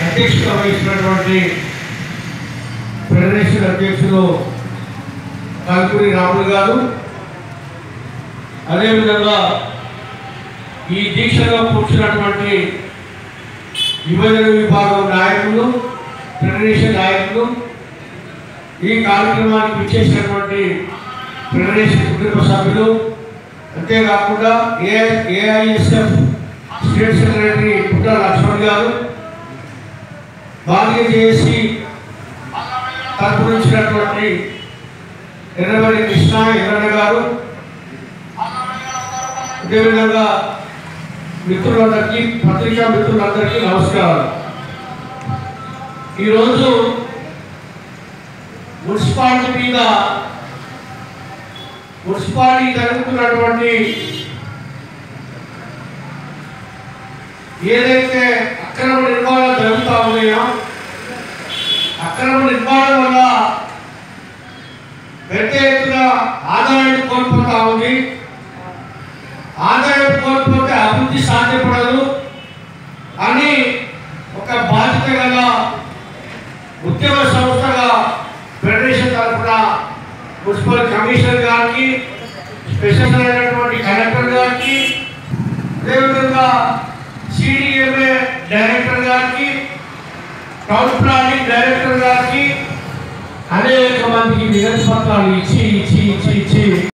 అధ్యక్షత వహించినటువంటి ఫెడరేషన్ అధ్యక్షులు కల్పూరి రాములు గారు. అదేవిధంగా ఈ దీక్షలో కూర్చున్నటువంటి యువజన విభాగం నాయకులు ఫెడరేషన్ నాయకులు ఈ కార్యక్రమానికి విచ్చేసినటువంటి ఫెడరేషన్ కుటుంబ సభ్యులు అంతేకాకుండా ఏ ఏఐఎస్ఎఫ్ స్టేట్ సెక్రటరీ పుట్ట లక్ష్మణ్ గారు భారతీయ చేసి తరపు ఎర్రబడి కృష్ణ ఎర్రన్న గారు. అదేవిధంగా మిత్రులందరికీ పత్రికా మిత్రులందరికీ నమస్కారాలు. ఈరోజు మున్సిపాలిటీ మీద మున్సిపాలిటీ జరుగుతున్నటువంటి ఏదైతే ఉన్నాయో అక్రమ నిర్మాణం వల్ల పెద్ద ఎత్తున ఆదాయం కోల్పోతా ఉంది. ఆదాయం కోల్పోతే అభివృద్ధి సాధ్యపడదు. అని ఒక బాధ్యత గల ఉద్యమ సంస్థగా ఫెడరేషన్ తరఫున మున్సిపల్ కమిషనర్ గారికి స్పెషల్ అయినటువంటి కలెక్టర్ గారికి అదేవిధంగా సిడిఎంఏ డైరెక్టర్ గారికి టౌన్ ప్లానింగ్ డైరెక్టర్ గారికి అనేక మందికి వినతి పత్రాలు ఇచ్చి ఇచ్చి ఇచ్చి ఇచ్చి.